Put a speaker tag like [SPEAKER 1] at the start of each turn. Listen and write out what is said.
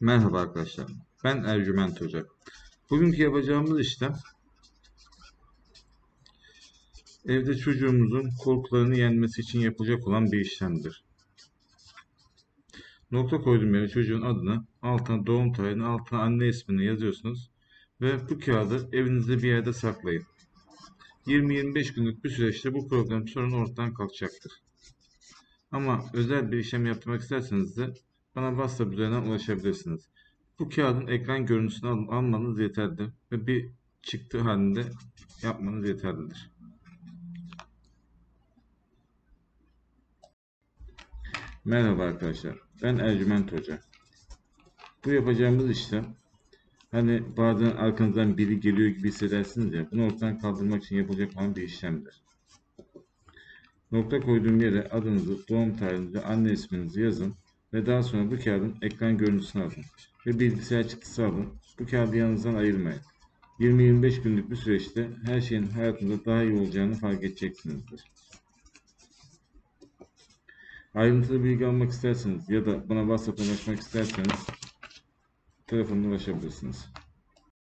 [SPEAKER 1] Merhaba arkadaşlar. Ben Ercüment Hoca. Bugünkü yapacağımız işlem evde çocuğumuzun korkularını yenmesi için yapılacak olan bir işlemdir. Nokta koyduğum yere çocuğun adını, altına doğum tarihini, altına anne ismini yazıyorsunuz ve bu kağıdı evinizde bir yerde saklayın. 20-25 günlük bir süreçte bu problem sorun ortadan kalkacaktır. Ama özel bir işlem yaptırmak isterseniz de bana WhatsApp üzerinden ulaşabilirsiniz. Bu kağıdın ekran görüntüsünü al- almanız yeterli ve bir çıktı halinde yapmanız yeterlidir. Merhaba arkadaşlar. Ben Ercüment Hoca. Bu yapacağımız işlem hani bazen arkanızdan biri geliyor gibi hissedersiniz ya bunu ortadan kaldırmak için yapılacak olan bir işlemdir. Nokta koyduğum yere adınızı, doğum tarihinizi, anne isminizi yazın ve daha sonra bu kağıdın ekran görüntüsünü alın ve bilgisayar çıktısı alın. Bu kağıdı yanınızdan ayırmayın. 20-25 günlük bir süreçte her şeyin hayatınızda daha iyi olacağını fark edeceksinizdir. Ayrıntılı bilgi almak isterseniz ya da bana WhatsApp'tan ulaşmak isterseniz telefonla ulaşabilirsiniz.